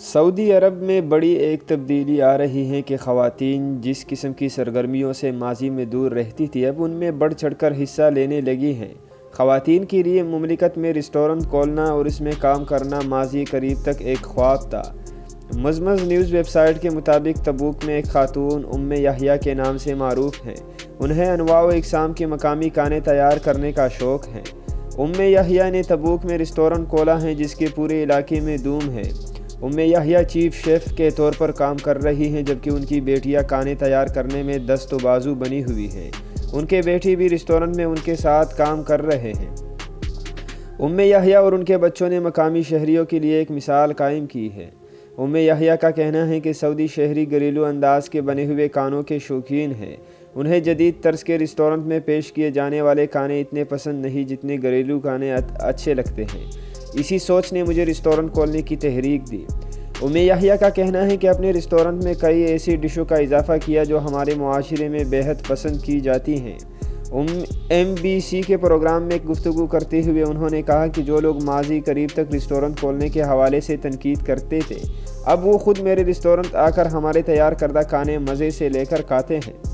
سعودی عرب میں بڑی ایک تبدیلی آ رہی ہے کہ خواتین جس قسم کی سرگرمیوں سے ماضی میں دور رہتی تھی، اب ان میں بڑھ چڑھ کر حصہ لینے لگی ہیں۔ خواتین کے لیے مملکت میں ریسٹورنٹ کھولنا اور اس میں کام کرنا ماضی قریب تک ایک خواب تھا۔ مزمز نیوز ویب سائٹ کے مطابق تبوک میں ایک خاتون ام یحییٰ کے نام سے معروف ہیں۔ انہیں انواع و اقسام کے مقامی کانے تیار کرنے کا شوق ہے۔ ام یحییٰ نے تبوک میں ریسٹورنٹ کھولا ہے جس کے پورے علاقے میں دوم ہے۔ ام یحییٰ چیف شیف کے طور پر کام کر رہی ہیں، جبکہ ان کی بیٹیاں کانے تیار کرنے میں دست و بازو بنی ہوئی ہیں۔ ان کے بیٹی بھی ریسٹورنٹ میں ان کے ساتھ کام کر رہے ہیں۔ ام یحییٰ اور ان کے بچوں نے مقامی شہریوں کے لیے ایک مثال قائم کی ہے۔ ام یحییٰ کا کہنا ہے کہ سعودی شہری گھریلو انداز کے بنے ہوئے کانوں کے شوقین ہیں۔ انہیں جدید طرز کے ریسٹورنٹ میں پیش کیے جانے والے کانے اتنے پسند نہیں جتنے گھریلو کانے اچھے لگتے ہیں۔ اسی سوچ نے مجھے ریسٹورنٹ کھولنے کی تحریک دی۔ امی یحییٰ کا کہنا ہے کہ اپنے ریسٹورنٹ میں کئی ایسی ڈشوں کا اضافہ کیا جو ہمارے معاشرے میں بہت پسند کی جاتی ہیں۔ ایم بی سی کے پروگرام میں گفتگو کرتے ہوئے انہوں نے کہا کہ جو لوگ ماضی قریب تک ریسٹورنٹ کھولنے کے حوالے سے تنقید کرتے تھے، اب وہ خود میرے ریسٹورنٹ آ کر ہمارے تیار کردہ کھانے مزے سے لے کر کھاتے ہیں۔